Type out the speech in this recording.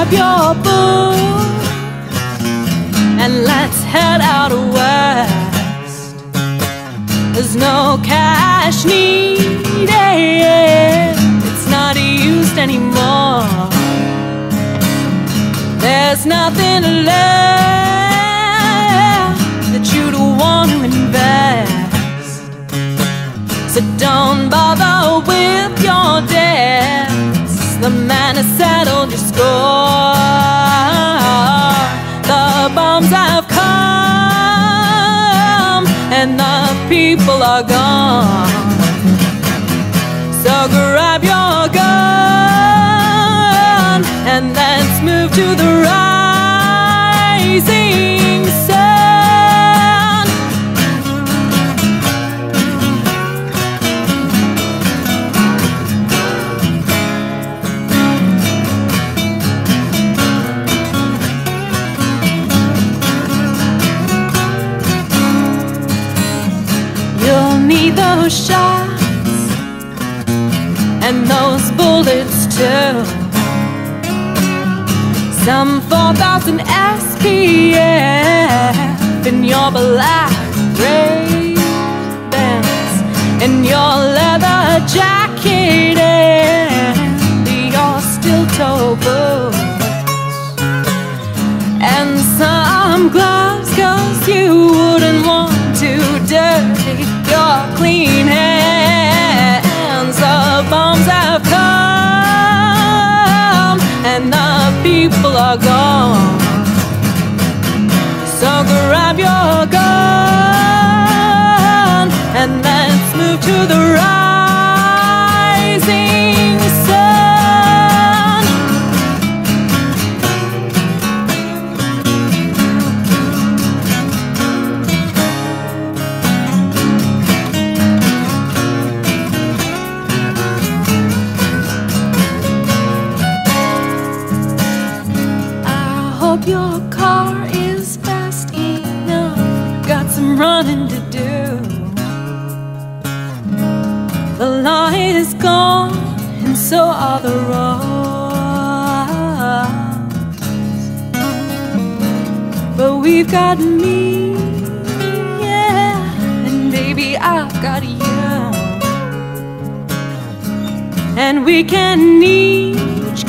grab your book and let's head out west. There's no cash needed, it's not used anymore. There's nothing left that you'd want to invest. So don't bother with your debts. The man has settled and the people are gone. So grab your gun and let's move to the rising Those shots and those bullets too. Some 4,000 SPF in your black Ray-Bans and your leather jacket and your steel-toe boots grab your gun. And let's move to the rising sun. I hope your car running to do. The light is gone, and so are the roads. But we've got me, yeah, and baby, I've got you. And we can ease